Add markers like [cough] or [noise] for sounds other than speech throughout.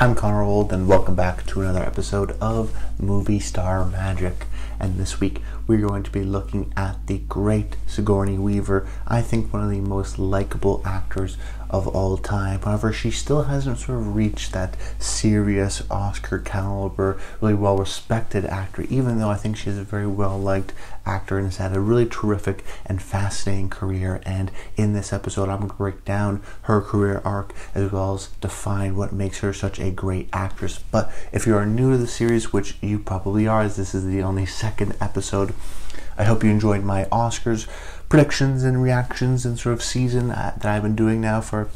I'm Connor Old, and welcome back to another episode of Movie Star Magic. And this week we're going to be looking at the great Sigourney Weaver, I think one of the most likable actors of all time. However, she still hasn't sort of reached that serious Oscar caliber, really well respected actor, even though I think she's a very well liked actor and has had a really terrific and fascinating career. And in this episode, I'm going to break down her career arc as well as define what makes her such a great actress. But if you are new to the series, which you probably are, as this is the only second episode, I hope you enjoyed my Oscars predictions and reactions and sort of season that I've been doing now for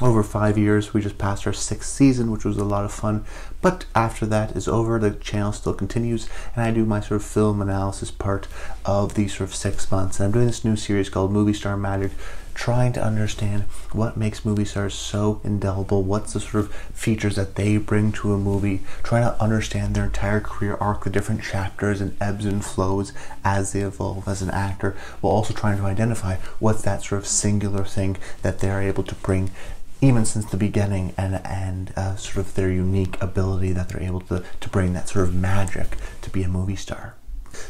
over five years. We just passed our sixth season, which was a lot of fun. But after that is over, the channel still continues, and I do my sort of film analysis part of these sort of six months. And I'm doing this new series called Movie Star Magic, trying to understand what makes movie stars so indelible, what's the sort of features that they bring to a movie, trying to understand their entire career arc, the different chapters and ebbs and flows as they evolve as an actor, while also trying to identify what's that sort of singular thing that they're able to bring even since the beginning and and uh, sort of their unique ability that they're able to, to bring that sort of magic to be a movie star.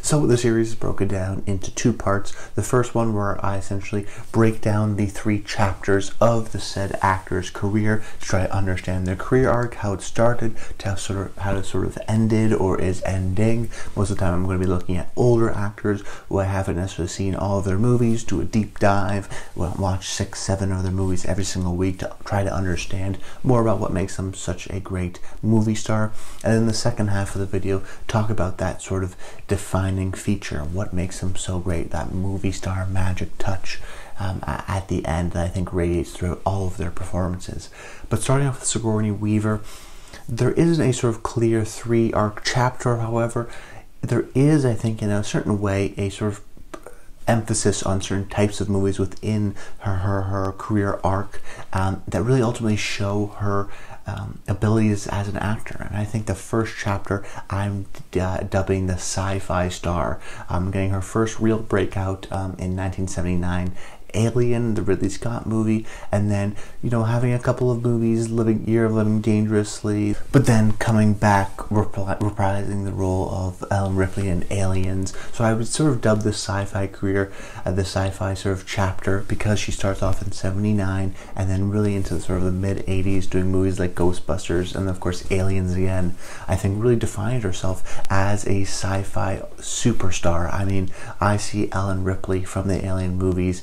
So the series is broken down into two parts. The first one where I essentially break down the three chapters of the said actor's career to try to understand their career arc, how it started, to how sort of how it sort of ended or is ending. Most of the time I'm going to be looking at older actors who I haven't necessarily seen all of their movies, do a deep dive, watch six, seven of their movies every single week to try to understand more about what makes them such a great movie star. And then the second half of the video talk about that sort of define defining feature, what makes them so great, that movie star magic touch um, at the end that I think radiates through all of their performances. But starting off with Sigourney Weaver, there isn't a sort of clear three arc chapter, however, there is, I think, in a certain way, a sort of emphasis on certain types of movies within her her, her career arc um, that really ultimately show her um, abilities as an actor. And I think the first chapter I'm uh, dubbing the sci fi star. I'm getting her first real breakout um, in 1979 Alien, the Ridley Scott movie, and then, you know, having a couple of movies, Living Year of Living Dangerously, but then coming back, reprising the role of Ellen Ripley in Aliens. So I would sort of dub the sci-fi career uh, the sci-fi sort of chapter because she starts off in 79 and then really into the sort of the mid 80s doing movies like Ghostbusters and of course Aliens again. I think really defined herself as a sci-fi superstar. I mean, I see Ellen Ripley from the Alien movies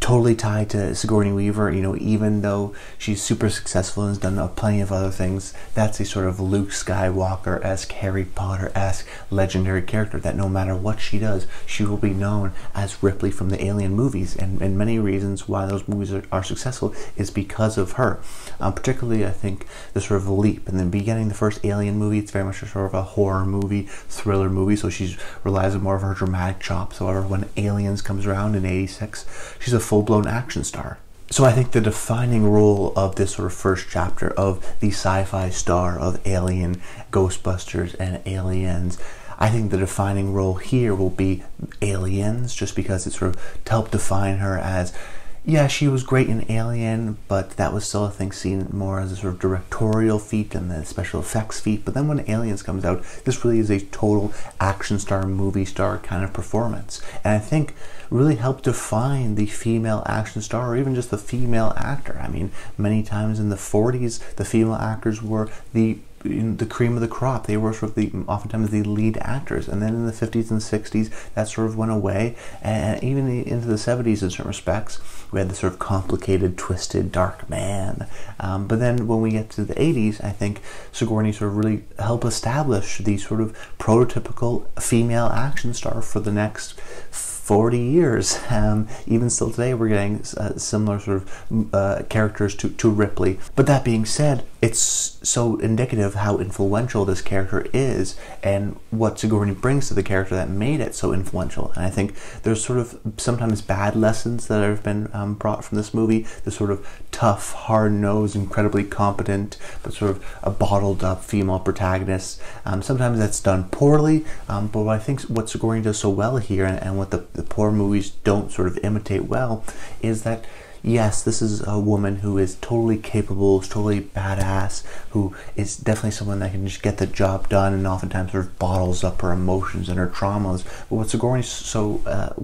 totally tied to Sigourney Weaver. You know, even though she's super successful and has done a plenty of other things, that's a sort of Luke Skywalker esque, Harry Potter esque legendary character that no matter what she does, she will be known as Ripley from the Alien movies. And, and many reasons why those movies are, are successful is because of her. Um, particularly, I think, the sort of leap. In the beginning, the first Alien movie, it's very much a sort of a horror movie, thriller movie, so she relies on more of her dramatic chops. However, when Aliens comes around in 86, she's a full blown action star. So I think the defining role of this sort of first chapter of the sci-fi star of Alien, Ghostbusters, and Aliens, I think the defining role here will be Aliens, just because it sort of to help define her as yeah, she was great in Alien, but that was still, I think, seen more as a sort of directorial feat and the special effects feat. But then when Aliens comes out, this really is a total action star, movie star kind of performance. And I think really helped define the female action star or even just the female actor. I mean, many times in the 40s, the female actors were the the cream of the crop. They were sort of the oftentimes the lead actors, and then in the 50s and 60s, that sort of went away, and even into the 70s in certain respects, we had the sort of complicated, twisted, dark man. Um, but then when we get to the 80s, I think Sigourney sort of really helped establish the sort of prototypical female action star for the next 40 years. [laughs] Um, even still today, we're getting uh, similar sort of uh, characters to, to Ripley. But that being said, it's so indicative how influential this character is and what Sigourney brings to the character that made it so influential. And I think there's sort of sometimes bad lessons that have been um, brought from this movie. The sort of tough, hard-nosed, incredibly competent, but sort of a bottled-up female protagonist. Um, sometimes that's done poorly, um, but I think what Sigourney does so well here, and, and what the, the poor movies don't sort of imitate well, is that yes, this is a woman who is totally capable, is totally badass, who is definitely someone that can just get the job done and oftentimes sort of bottles up her emotions and her traumas. But what Sigourney's so uh,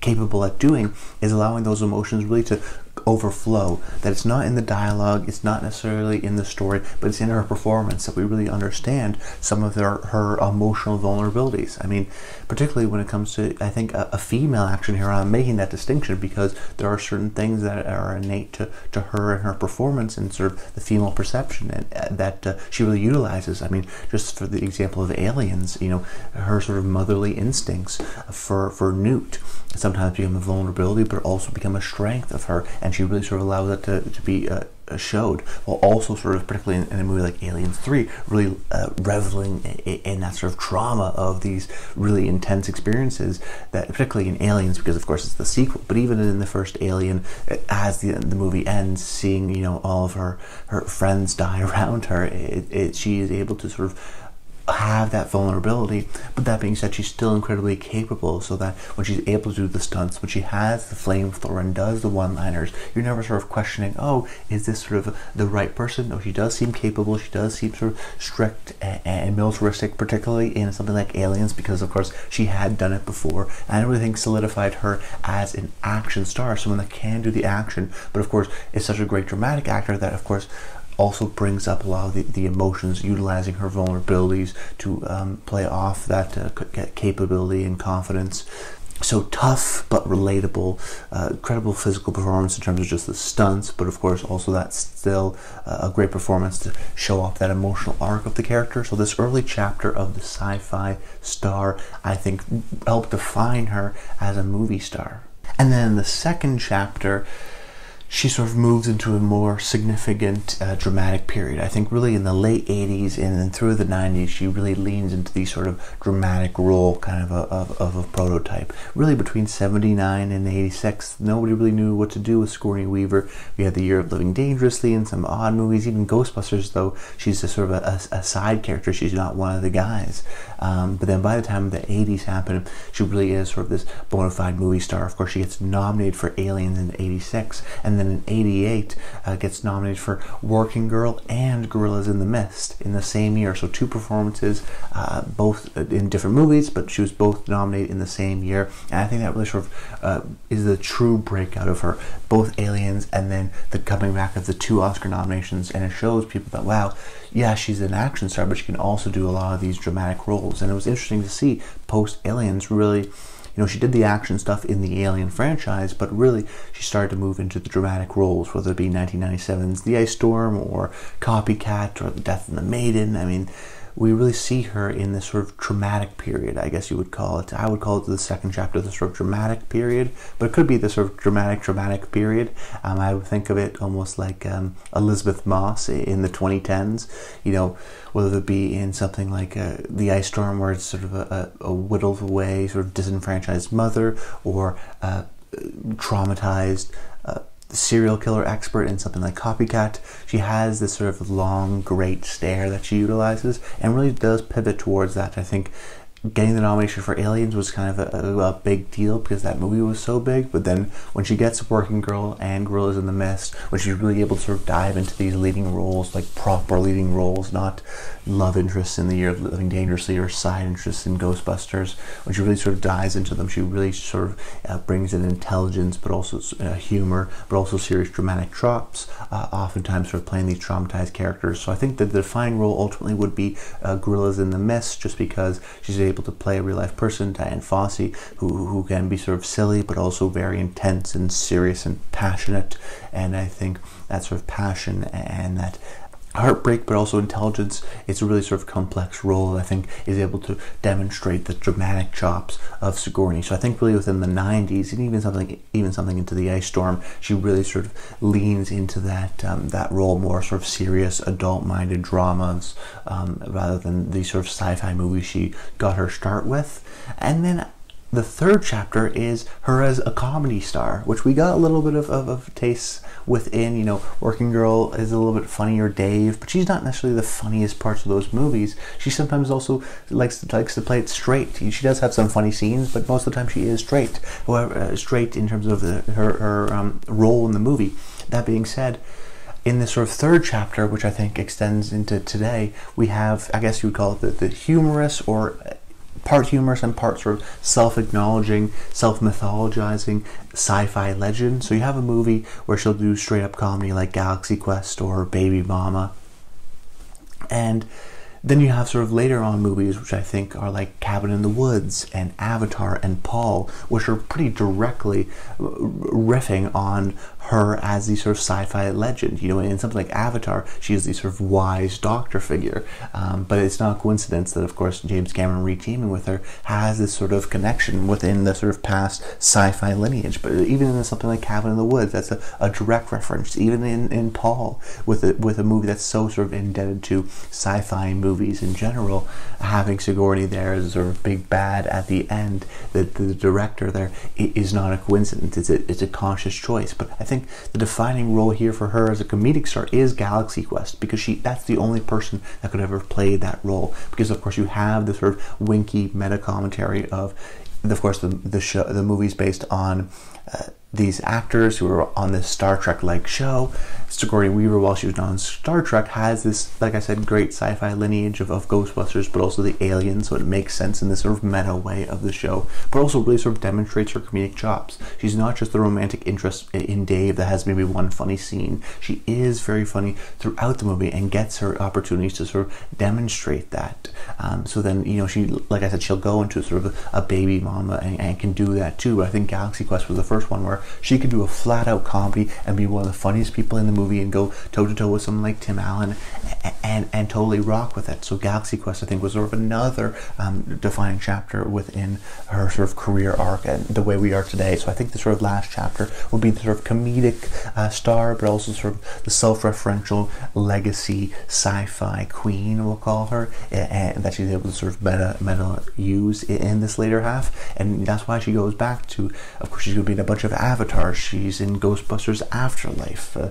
capable at doing is allowing those emotions really to overflow. That it's not in the dialogue, it's not necessarily in the story, but it's in her performance that we really understand some of her, her emotional vulnerabilities. I mean, particularly when it comes to, I think, a, a female action hero, I'm making that distinction because there are certain things that are innate to, to her and her performance and sort of the female perception and, uh, that uh, she really utilizes. I mean, just for the example of aliens, you know, her sort of motherly instincts for, for Newt sometimes become a vulnerability, but also become a strength of her and she really sort of allows that to, to be uh, uh, showed while also sort of particularly in, in, a movie like aliens 3 really uh, reveling in, in, that sort of trauma of these really intense experiences that particularly in aliens because of course it's the sequel but even in the first alien as the, the movie ends seeing you know all of her her friends die [laughs] around her it, it, she is able to sort of have that vulnerability. But that being said, she's still incredibly capable so that when she's able to do the stunts, when she has the flamethrower and does the one liners, you're never sort of questioning, oh, is this sort of the right person? No, she does seem capable. She does seem sort of strict and, and militaristic, particularly in something like Aliens, because of course she had done it before. And think solidified her as an action star, someone that can do the action, but of course is such a great dramatic actor that, of course, also brings up a lot of the, the emotions, utilizing her vulnerabilities to um, play off that uh, capability and confidence. So tough but relatable, uh, credible physical performance in terms of just the stunts, but of course also that's still uh, a great performance to show off that emotional arc of the character. So this early chapter of the sci-fi star, I think, helped define her as a movie star. And then the second chapter she sort of moves into a more significant uh, dramatic period. I think really in the late 80s and then through the 90s, she really leans into the sort of dramatic role kind of a, of, of a prototype. Really between 79 and 86, nobody really knew what to do with Sigourney Weaver. We had the year of Living Dangerously and some odd movies, even Ghostbusters, though she's a sort of a, a, a side character. She's not one of the guys. Um, but then by the time the 80s happened, she really is sort of this bona fide movie star. Of course, she gets nominated for Aliens in 86 and then then in 88 uh, gets nominated for Working Girl and Gorillas in the Mist in the same year. So two performances, uh, both in different movies, but she was both nominated in the same year. And I think that really sort of uh, is the true breakout of her, both Aliens and then the coming back of the two Oscar nominations. And it shows people that, wow, yeah, she's an action star, but she can also do a lot of these dramatic roles. And it was interesting to see post Aliens really you know, she did the action stuff in the Alien franchise, but really she started to move into the dramatic roles, whether it be 1997's The Ice Storm or Copycat or The Death of the Maiden. I mean, we really see her in this sort of traumatic period, I guess you would call it. I would call it the second chapter, the sort of dramatic period, but it could be the sort of dramatic, dramatic period. Um, I would think of it almost like um, Elisabeth Moss in the 2010s, you know, whether it be in something like uh, The Ice Storm, where it's sort of a, a, a whittled away, sort of disenfranchised mother, or uh, traumatized. Uh, serial killer expert in something like Copycat. She has this sort of long, great stare that she utilizes and really does pivot towards that. I think getting the nomination for Aliens was kind of a, a, big deal because that movie was so big. But then when she gets Working Girl and Gorillas in the Mist, when she's really able to sort of dive into these leading roles, like proper leading roles, not love interests in the year of living dangerously or side interests in Ghostbusters, when she really sort of dives into them, she really sort of uh, brings in intelligence, but also uh, humor, but also serious dramatic tropes, uh, oftentimes sort of playing these traumatized characters. So I think that the defining role ultimately would be uh, Gorillas in the Mist, just because she's able able to play a real life person, Dian Fossey, who, who can be sort of silly but also very intense and serious and passionate. And I think that sort of passion and that heartbreak but also intelligence. It's a really sort of complex role i think is able to demonstrate the dramatic chops of sigourney. So i think really within the 90s and even something even something into the ice storm she really sort of leans into that um, that role more sort of serious adult minded dramas um, rather than the sort of sci-fi movies she got her start with. And then the third chapter is her as a comedy star, which we got a little bit of, of, of tastes within. You know, Working Girl is a little bit funnier, Dave, but she's not necessarily the funniest parts of those movies. She sometimes also likes to, likes to play it straight. She does have some funny scenes, but most of the time she is straight. However, uh, straight in terms of the, her, her um, role in the movie. That being said, in this sort of third chapter, which I think extends into today, we have, I guess you would call it the, the humorous or part humorous and part sort of self-acknowledging, self-mythologizing sci-fi legend. So you have a movie where she'll do straight up comedy like Galaxy Quest or Baby Mama. And then you have sort of later on movies which I think are like Cabin in the Woods and Avatar and Paul, which are pretty directly riffing on her as the sort of sci-fi legend. You know, in something like Avatar, she is the sort of wise doctor figure. Um, but it's not a coincidence that, of course, James Cameron reteaming with her has this sort of connection within the sort of past sci-fi lineage. But even in something like Cabin in the Woods, that's a, a direct reference. Even in, in Paul, with a, with a movie that's so sort of indebted to sci-fi movies in general, having Sigourney there as a sort of big bad at the end, the, the director there is not a coincidence. It's a, it's a conscious choice. But I think think the defining role here for her as a comedic star is Galaxy Quest because she that's the only person that could ever play that role. Because of course you have the sort of winky meta commentary of, of course the the show the movies based on. Uh, these actors who are on this Star Trek like show. Sigourney Weaver, while she was on Star Trek, has this, like I said, great sci fi lineage of, of Ghostbusters, but also the aliens, so it makes sense in this sort of meta way of the show, but also really sort of demonstrates her comedic chops. She's not just the romantic interest in Dave that has maybe one funny scene. She is very funny throughout the movie and gets her opportunities to sort of demonstrate that. Um, so then, you know, she, like I said, she'll go into sort of a, a baby mama and, and, can do that too. But I think Galaxy Quest was the first one where she could do a flat out comedy and be one of the funniest people in the movie and go toe to toe with someone like Tim Allen and, and, and totally rock with it. So Galaxy Quest, I think, was sort of another um, defining chapter within her sort of career arc and the way we are today. So I think the sort of last chapter will be the sort of comedic uh, star, but also sort of the self-referential legacy sci-fi queen, we'll call her, and that she's able to sort of meta meta use in this later half. And that's why she goes back to, of course, she's going to be a bunch of avatars. She's in Ghostbusters Afterlife. Uh,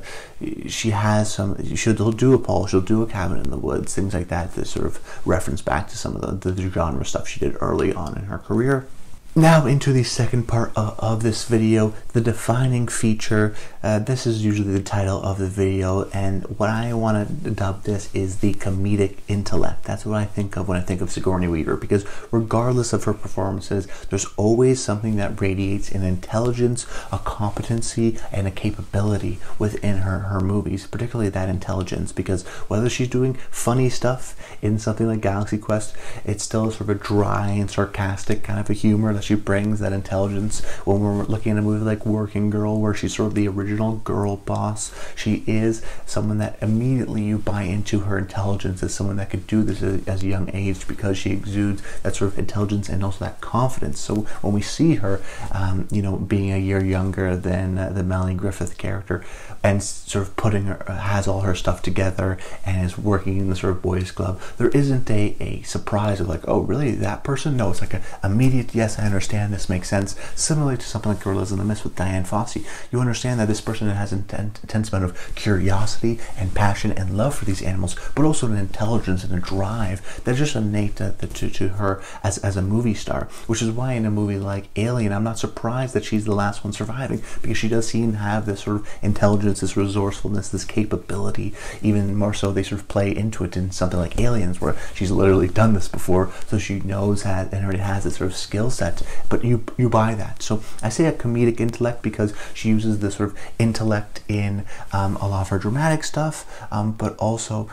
she has some. She'll do a Paul. She'll do a Cabin in the Woods. Things like that. To sort of reference back to some of the, the genre stuff she did early on in her career. Now into the second part of, this video, the defining feature. Uh, this is usually the title of the video and what I want to dub this is the comedic intellect. That's what I think of when I think of Sigourney Weaver because regardless of her performances, there's always something that radiates an intelligence, a competency, and a capability within her, her movies, particularly that intelligence because whether she's doing funny stuff in something like Galaxy Quest, it's still sort of a dry and sarcastic kind of a humor she brings, that intelligence. When we're looking at a movie like Working Girl, where she's sort of the original girl boss, she is someone that immediately you buy into her intelligence as someone that could do this as a young age because she exudes that sort of intelligence and also that confidence. So when we see her, um, you know, being a year younger than uh, the Melanie Griffith character, and sort of putting her has all her stuff together and is working in the sort of boys club, there isn't a, a surprise of like, oh, really that person? No, it's like an immediate yes. I understand this makes sense. Similarly to something like Gorillas in the Mist with Dian Fossey, you understand that this person has an intense amount of curiosity and passion and love for these animals, but also an intelligence and a drive that's just innate to, to, to her as, as a movie star, which is why in a movie like Alien, I'm not surprised that she's the last one surviving because she does seem to have this sort of intelligence, this resourcefulness, this capability. Even more so, they sort of play into it in something like Aliens, where she's literally done this before, so she knows how and already has this sort of skill set but you you buy that. So I say a comedic intellect because she uses this sort of intellect in um, a lot of her dramatic stuff, um, but also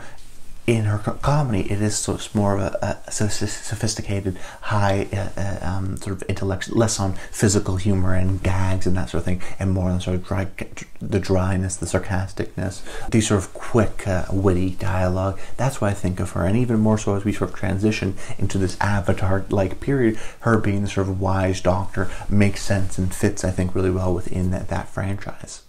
in her comedy, it is sort of more of a, a sophisticated, high uh, uh, um, sort of intellect, less on physical humor and gags and that sort of thing, and more on sort of dry, the dryness, the sarcasticness, these sort of quick, uh, witty dialogue. That's what I think of her, and even more so as we sort of transition into this Avatar-like period, her being the sort of wise doctor makes sense and fits, I think, really well within that, that franchise.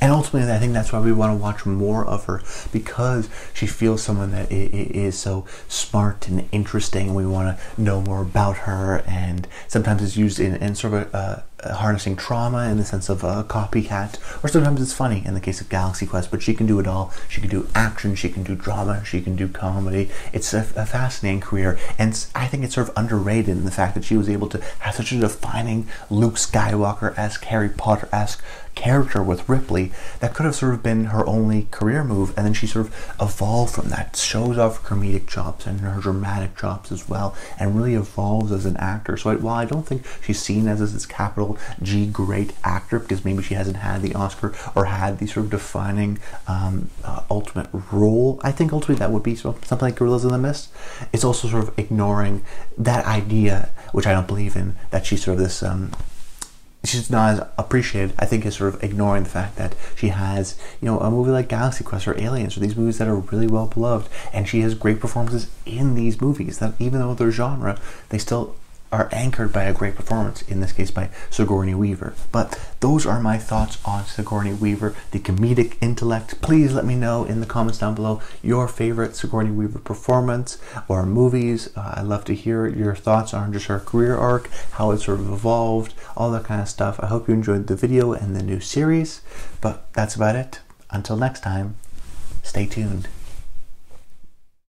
And ultimately, I think that's why we want to watch more of her because she feels someone that is so smart and interesting. And we want to know more about her. And sometimes it's used in, in sort of a, uh, Uh, harnessing trauma in the sense of a copycat, or sometimes it's funny in the case of Galaxy Quest. But she can do it all. She can do action. She can do drama. She can do comedy. It's a, a fascinating career, and I think it's sort of underrated in the fact that she was able to have such a defining Luke Skywalker esque, Harry Potter esque character with Ripley that could have sort of been her only career move, and then she sort of evolved from that, shows off her comedic chops and her dramatic chops as well, and really evolves as an actor. So while I don't think she's seen as this capital G great actor because maybe she hasn't had the Oscar or had the sort of defining um, uh, ultimate role, I think ultimately that would be something like Gorillas in the Mist. It's also sort of ignoring that idea, which I don't believe in, that she's sort of this. Um, she's not as appreciated. I think is sort of ignoring the fact that she has, you know, a movie like Galaxy Quest or Aliens or these movies that are really well beloved, and she has great performances in these movies. That even though they're genre, they still are anchored by a great performance, in this case by Sigourney Weaver. But those are my thoughts on Sigourney Weaver, the comedic intellect. Please let me know in the comments down below your favorite Sigourney Weaver performance or movies. Uh, I'd love to hear your thoughts on just her career arc, how it sort of evolved, all that kind of stuff. I hope you enjoyed the video and the new series, but that's about it. Until next time, stay tuned.